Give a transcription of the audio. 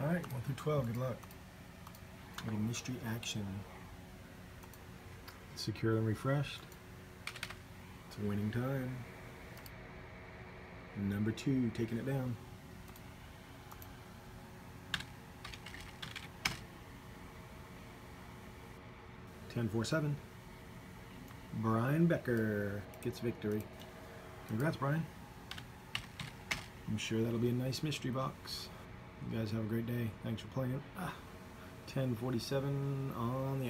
All right, 1 through 12, good luck. Little mystery action. Secure and refreshed. It's winning time. Number two, taking it down. Ten four seven. Brian Becker gets victory. Congrats, Brian. I'm sure that'll be a nice mystery box. You guys have a great day. Thanks for playing. Ah, 1047 on the